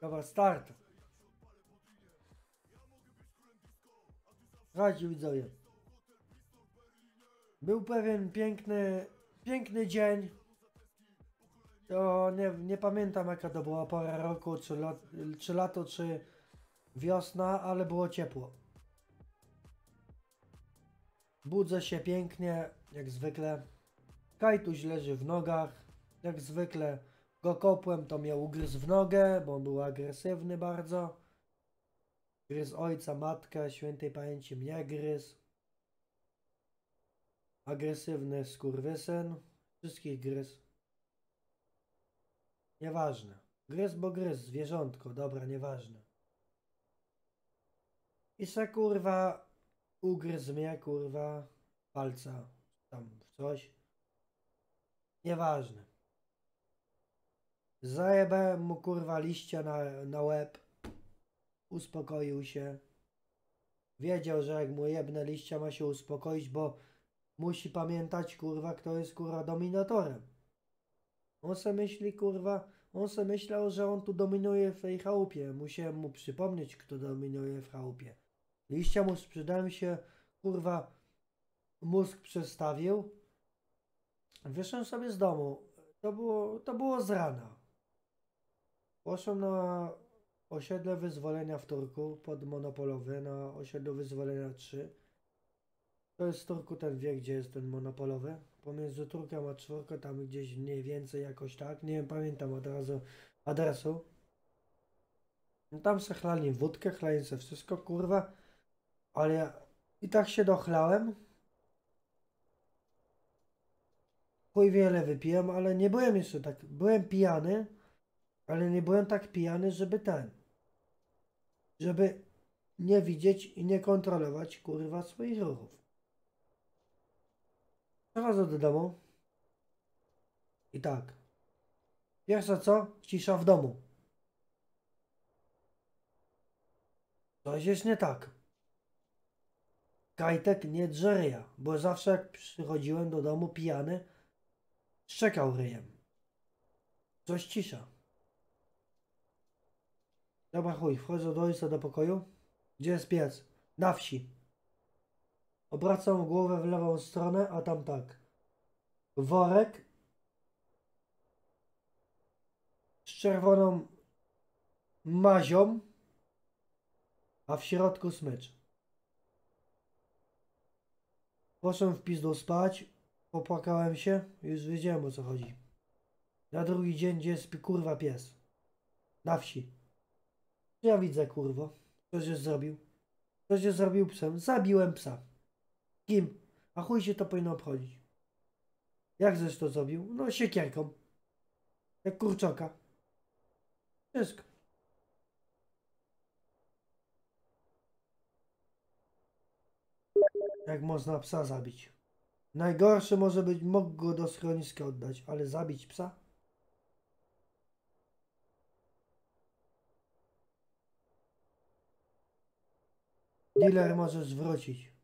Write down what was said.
Dobra, start. Słuchajcie widzowie. Był pewien piękny, piękny dzień. To nie, nie pamiętam jaka to była pora roku, czy, lat, czy lato, czy wiosna, ale było ciepło. Budzę się pięknie, jak zwykle. Kajtuś leży w nogach, jak zwykle. Go kopłem, to mnie ugryzł w nogę, bo on był agresywny bardzo. Gryzł ojca, matkę, świętej pamięci mnie gryzł. Agresywny skurwysyn. Wszystkich gryzł. Nieważne. Gryzł, bo gryzł, zwierzątko, dobra, nieważne. I se kurwa ugryzł mnie, kurwa, palca, tam w coś. Nieważne. Zajebałem mu kurwa liścia na, na łeb. Uspokoił się. Wiedział, że jak mu jebne liścia ma się uspokoić, bo musi pamiętać kurwa, kto jest kurwa dominatorem. On se myśli kurwa, on se myślał, że on tu dominuje w tej chałupie. Musiałem mu przypomnieć, kto dominuje w chałupie. Liścia mu sprzedają się, kurwa, mózg przestawił. Wyszedłem sobie z domu. To było, to było z rana. Poszłem na osiedle wyzwolenia w Turku, pod monopolowy, na osiedlu wyzwolenia 3. To jest w Turku ten wiek, gdzie jest ten monopolowy. Pomiędzy Turkiem a czwórką, tam gdzieś mniej więcej jakoś tak. Nie wiem, pamiętam od razu adresu. No tam se chlali wódkę, chlali se wszystko, kurwa. Ale ja i tak się dochlałem. Chuj wiele wypiłem, ale nie byłem jeszcze tak. Byłem pijany, ale nie byłem tak pijany, żeby ten. Żeby nie widzieć i nie kontrolować kurwa swoich ruchów. Przechodzę do domu. I tak. Pierwsze co? Cisza w domu. Coś jest nie tak. Kajtek nie drze ryja, bo zawsze jak przychodziłem do domu pijany, szczekał ryjem. Coś cisza. Dobra chuj, wchodzę do ojca do pokoju. Gdzie jest piec? Na wsi. Obracam głowę w lewą stronę, a tam tak. Worek z czerwoną mazią, a w środku smycz. Poszedłem w pizdu spać, popłakałem się, już wiedziałem o co chodzi. Na drugi dzień, gdzie jest kurwa pies? Na wsi. Ja widzę kurwo, co się zrobił. Co się zrobił psem? Zabiłem psa. Kim? A chuj się to powinno obchodzić. Jak żeś to zrobił? No siekierką. Jak kurczaka. Wszystko. Jak można psa zabić? Najgorsze może być, mógł go do schroniska oddać, ale zabić psa? Dealer możesz zwrócić.